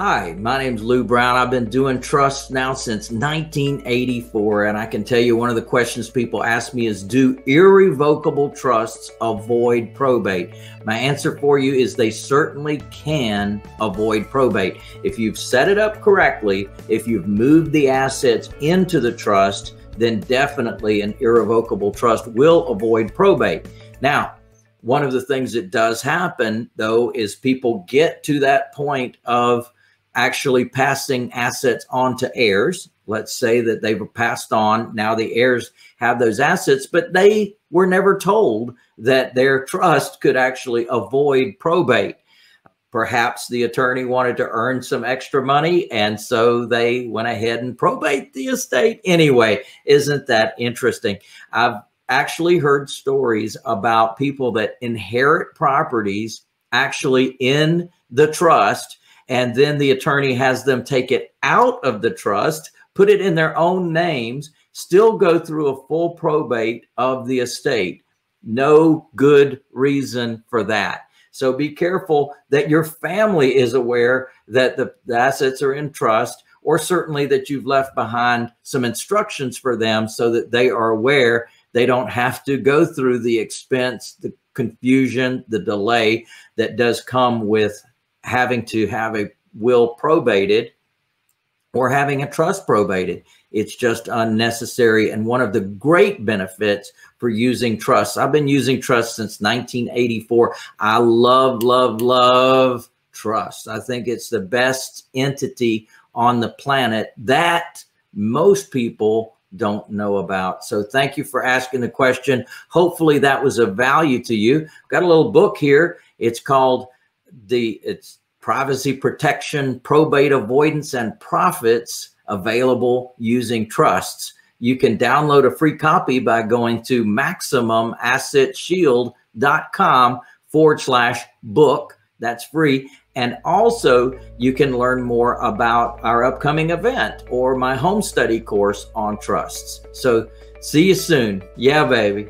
Hi, my name's Lou Brown. I've been doing trusts now since 1984, and I can tell you one of the questions people ask me is Do irrevocable trusts avoid probate? My answer for you is they certainly can avoid probate. If you've set it up correctly, if you've moved the assets into the trust, then definitely an irrevocable trust will avoid probate. Now, one of the things that does happen, though, is people get to that point of actually passing assets on to heirs. Let's say that they were passed on. Now the heirs have those assets, but they were never told that their trust could actually avoid probate. Perhaps the attorney wanted to earn some extra money, and so they went ahead and probate the estate anyway. Isn't that interesting? I've actually heard stories about people that inherit properties actually in the trust and then the attorney has them take it out of the trust, put it in their own names, still go through a full probate of the estate. No good reason for that. So be careful that your family is aware that the, the assets are in trust, or certainly that you've left behind some instructions for them so that they are aware they don't have to go through the expense, the confusion, the delay that does come with having to have a will probated or having a trust probated. It's just unnecessary. And one of the great benefits for using trusts, I've been using trusts since 1984. I love, love, love trust. I think it's the best entity on the planet that most people don't know about. So thank you for asking the question. Hopefully that was of value to you. Got a little book here. It's called the it's privacy protection, probate avoidance, and profits available using trusts. You can download a free copy by going to maximumassetshield.com forward slash book. That's free. And also, you can learn more about our upcoming event or my home study course on trusts. So, see you soon. Yeah, baby.